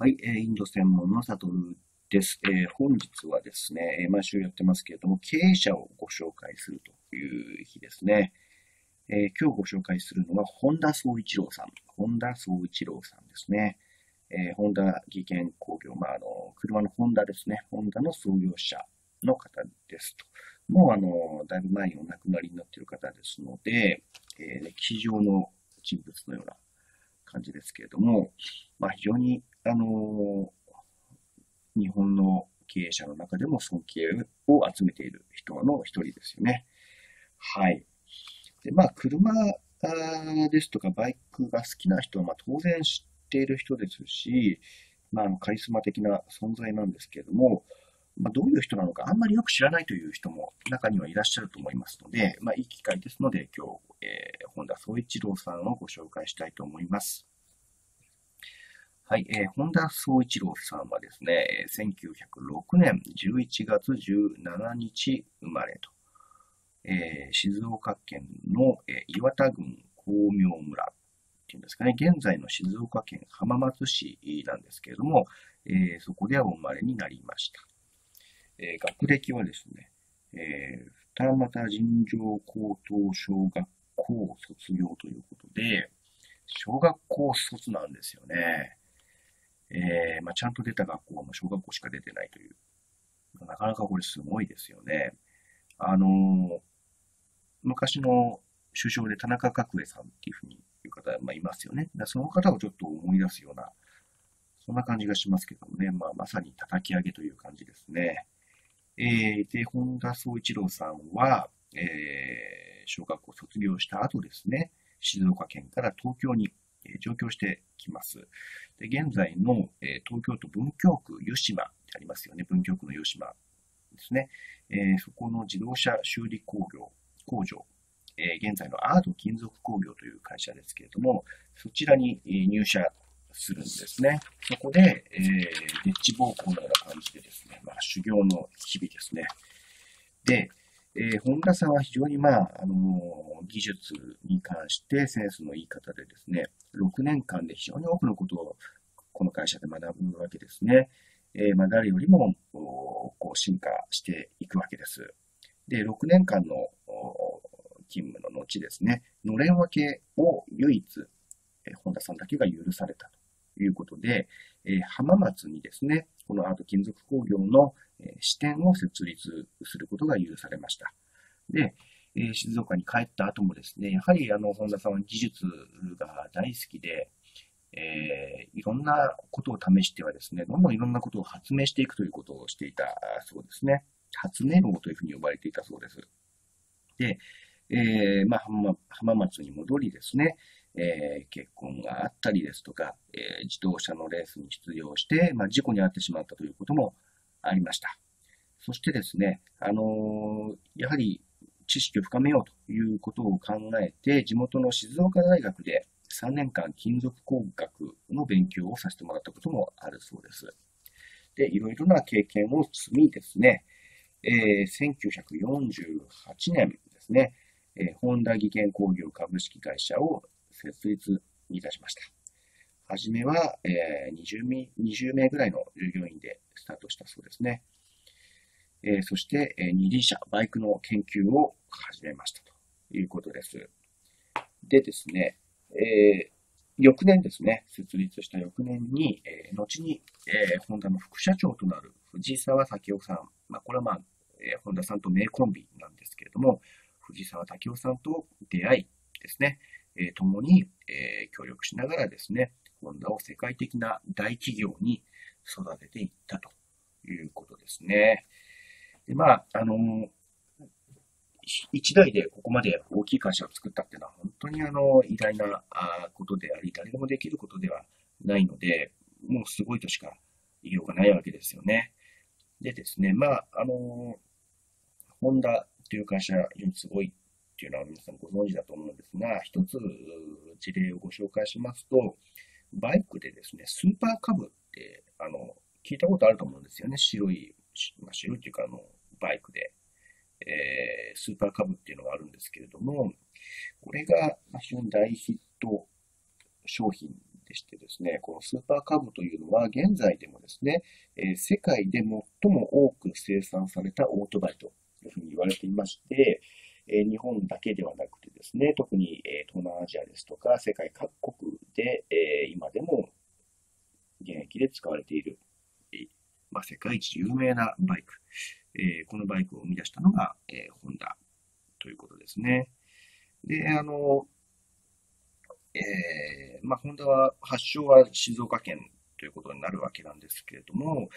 はい、えー、インド専門のサトルです。えー、本日はですね、え、毎週やってますけれども、経営者をご紹介するという日ですね。えー、今日ご紹介するのは、本田宗一郎さん。本田宗一郎さんですね。えー、ホンダ技研工業、まあ、あの、車のホンダですね。ホンダの創業者の方ですと。もう、あの、だいぶ前にお亡くなりになっている方ですので、えー、歴史上の人物のような感じですけれども、まあ、非常に、あの日本の経営者の中でも尊敬を集めている人の一人ですよね。はい。で、まあ、車ですとかバイクが好きな人は、まあ、当然知っている人ですし、まあ、カリスマ的な存在なんですけれども、まあ、どういう人なのかあんまりよく知らないという人も中にはいらっしゃると思いますので、まあ、いい機会ですので、今日、えー、本田宗一郎さんをご紹介したいと思います。はい、えー、本田宗一郎さんはですね、1906年11月17日生まれと、えー、静岡県の、えー、岩田郡光明村っていうんですかね、現在の静岡県浜松市なんですけれども、えー、そこでお生まれになりました。えー、学歴はですね、えー、二俣尋常高等小学校卒業ということで、小学校卒なんですよね。えー、まあ、ちゃんと出た学校はもう小学校しか出てないという。なかなかこれすごいですよね。あの、昔の首相で田中角栄さんっていうふうに言う方、まあ、いますよね。その方をちょっと思い出すような、そんな感じがしますけどもね。まあ、まさに叩き上げという感じですね。えー、で、本田宗一郎さんは、えー、小学校卒業した後ですね、静岡県から東京に、えー、上京してきます。で現在の、えー、東京都文京区湯島ってありますよね、文京区の湯島ですね。えー、そこの自動車修理工業、工場、えー、現在のアート金属工業という会社ですけれども、そちらに入社するんですね。そこで、えー、デッチ暴行のような感じでですね、まあ、修行の日々ですね。で、えー、本田さんは非常に、まあ、あのー、技術に関してセンスのいい方でですね、6年間で非常に多くのことをこの会社で学ぶわけですね。えー、まあ、誰よりもこう進化していくわけです。で、6年間の勤務の後ですね、のれん分けを唯一、え本田さんだけが許されたということで、え浜松にですね、このアート金属工業の、え支店を設立することが許されました。で、え静岡に帰った後もですね、やはりあの本田さんは技術が大好きで、えー、いろんなことを試してはですね、どんどんいろんなことを発明していくということをしていたそうですね。発明王というふうに呼ばれていたそうです。で、えー、まあ、浜松に戻りですね、えー、結婚があったりですとか、えー、自動車のレースに出場して、まあ、事故に遭ってしまったということもありました。そしてですね、あのー、やはり知識を深めようということを考えて、地元の静岡大学で3年間金属工学の勉強をさせてもらったこともあるそうです。で、いろいろな経験を積みですね、えー、1948年ですね、えー、ホンダ技研工業株式会社を設立いたしました。はじめは、えー、20, 名20名ぐらいの従業員でスタートしたそうですね。えー、そして、えー、二輪車、バイクの研究を始めましたということです。でですね、えー、翌年ですね、設立した翌年に、えー、後に、えー、ホンダの副社長となる藤沢武夫さん、まあ、これはまあ、えー、ホンダさんと名コンビなんですけれども、藤沢武夫さんと出会いですね、え、共に、え、協力しながらですね、ホンダを世界的な大企業に育てていったということですね。で、まあ、あのー、一代でここまで大きい会社を作ったっていうのは本当にあの、偉大なことであり、誰でもできることではないので、もうすごいとしか言いようがないわけですよね。でですね、まあ、あのホンダという会社、すごいっていうのは皆さんご存知だと思うんですが、一つ事例をご紹介しますと、バイクでですね、スーパーカブって、あの、聞いたことあると思うんですよね。白い、まあ、白いっていうか、あの、バイクで、えー、スーパーカブっていうのがあるんですけれども、これが非常に大ヒット商品でしてですね、このスーパーカブというのは現在でもですね、え世界で最も多く生産されたオートバイというふうに言われていまして、え日本だけではなくてですね、特に、え東南アジアですとか世界各国で、え今でも現役で使われている、まあ、世界一有名なバイク、えこのバイクを生み出したのが、えホンダということですね。で、あの、えー、まあ、ホンダは発祥は静岡県ということになるわけなんですけれども、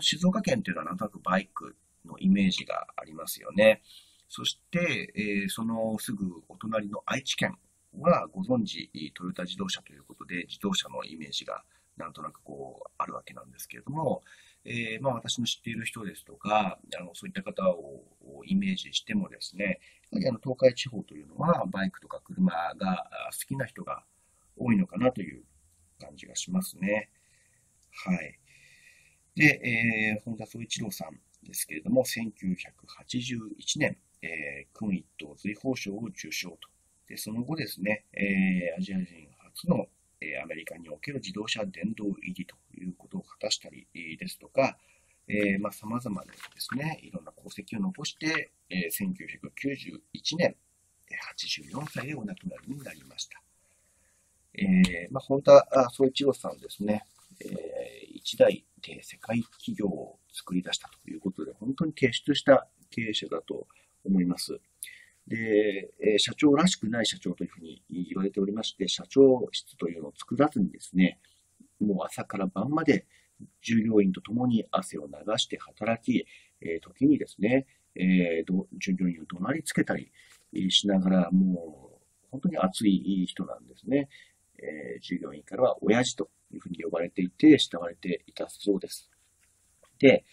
静岡県というのはなんとなくバイクのイメージがありますよね。そして、えー、そのすぐお隣の愛知県はご存知、トヨタ自動車ということで、自動車のイメージがなんとなくこうあるわけなんですけれども、えー、まあ、私の知っている人ですとか、あのそういった方をイメージしてもですね、やはりあの東海地方というのはバイクとか車が好きな人が多いのかなという感じがしますね。はい。で、えー、本田宗一郎さんですけれども、1981年、えー、君一等随宝賞を受賞と。で、その後ですね、えー、アジア人初のえアメリカにおける自動車電動入りということを果たしたりですとか、えー、まあ、様々なですね、いろんな功績を残して、えー、1991年、84歳でお亡くなりになりました。えー、まあ、本田総一郎さんですね、えー、一代で世界企業を作り出したということで、本当に傑出した経営者だと思います。で、え社長らしくない社長というふうに言われておりまして、社長室というのを作らずにですね、もう朝から晩まで従業員と共に汗を流して働き、え時にですね、え従業員を怒鳴りつけたりしながら、もう本当に熱い人なんですね。え従業員からは親父というふうに呼ばれていて、慕われていたそうです。で、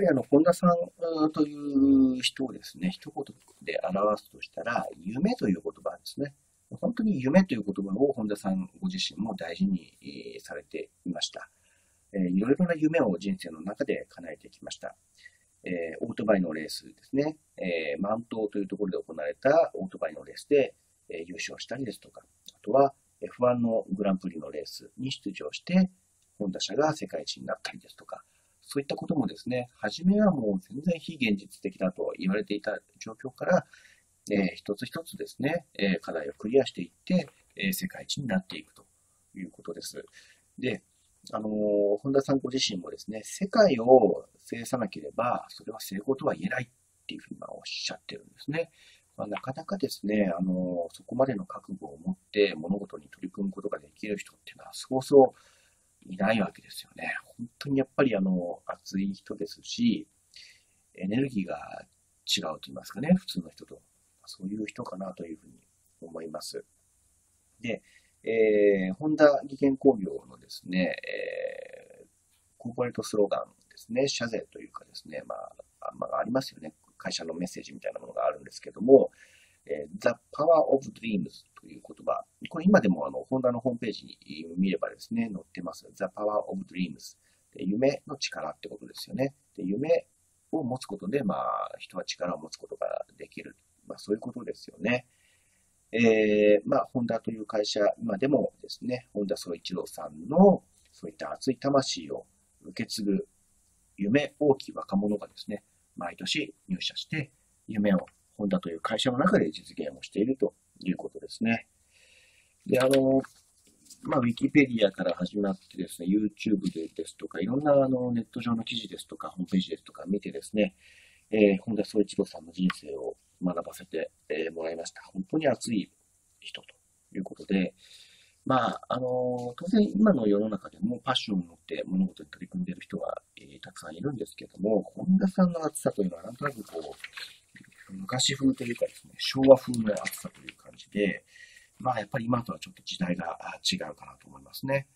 はりあの、本田さんという人をですね、一言で表すとしたら、夢という言葉ですね。本当に夢という言葉を本田さんご自身も大事にされていました。えー、いろいろな夢を人生の中で叶えてきました。えー、オートバイのレースですね、えー、満島というところで行われたオートバイのレースで、えー、優勝したりですとか、あとは F1 のグランプリのレースに出場して、ホンダ車が世界一になったりですとか、そういったこともですね、初めはもう全然非現実的だと言われていた状況から、えー、一つ一つですね、え、課題をクリアしていって、え、世界一になっていくということです。で、あの、本田さんご自身もですね、世界を制さなければ、それは成功とは言えないっていうふうにおっしゃってるんですね。まあ、なかなかですね、あの、そこまでの覚悟を持って物事に取り組むことができる人っていうのは、そうそういないわけですよね。本当にやっぱりあの、熱い人ですし、エネルギーが違うと言いますかね、普通の人と。そういう人かなというふうに思います。で、えー、ホンダ技研工業のですね、えー、コーポレートスローガンですね、社税というかですね、まあ、まあ、ありますよね。会社のメッセージみたいなものがあるんですけども、えー、The Power of Dreams という言葉。これ今でもあの、ホンダのホームページに見ればですね、載ってます。The Power of Dreams。夢の力ってことですよね。で夢を持つことで、まあ、人は力を持つことができる。まあ、そういうことですよね。えー、まあ、ホンダという会社、今でもですね、ホンダ総一郎さんの、そういった熱い魂を受け継ぐ夢大きい若者がですね、毎年入社して、夢をホンダという会社の中で実現をしているということですね。で、あの、まあ、ウィキペディアから始まってですね、YouTube でですとか、いろんなあのネット上の記事ですとか、ホームページですとか見てですね、えー、本田宗一郎さんの人生を学ばせて、えー、もらいました。本当に熱い人ということで、まあ、あの、当然今の世の中でもパッションを持って物事に取り組んでいる人は、えー、たくさんいるんですけども、本田さんの熱さというのはなんとなくこう、昔風というかですね、昭和風の暑さという感じで、まあやっぱり今とはちょっと時代が違うかなと思いますね。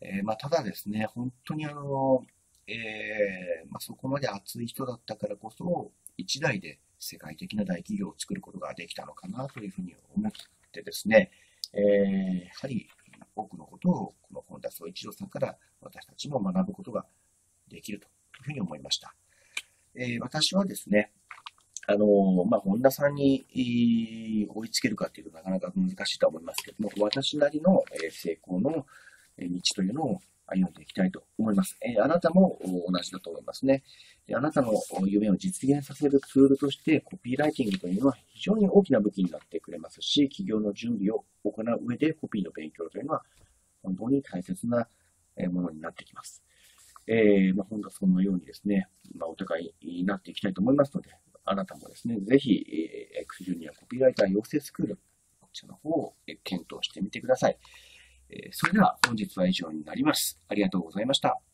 えー、まあただですね、本当にあの、えー、まあ、そこまで熱い人だったからこそ、一代で世界的な大企業を作ることができたのかなというふうに思ってですね、えー、やはり多くのことをこの本田宗一郎さんから私たちも学ぶことができるというふうに思いました。え、私はですね、あの、まあ、本田さんに追いつけるかっていうとなかなか難しいと思いますけども、私なりの成功の道というのを歩んでいきたいと思います。えあなたも同じだと思いますね。あなたの夢を実現させるツールとして、コピーライティングというのは非常に大きな武器になってくれますし、企業の準備を行う上でコピーの勉強というのは本当に大切なものになってきます。えー、まあ、本当そのようにですね、まあ、お互いになっていきたいと思いますので、あなたもですね、ぜひ、えー、X ジュニアコピーライター養成スクール、こちらの方を検討してみてください。えー、それでは本日は以上になります。ありがとうございました。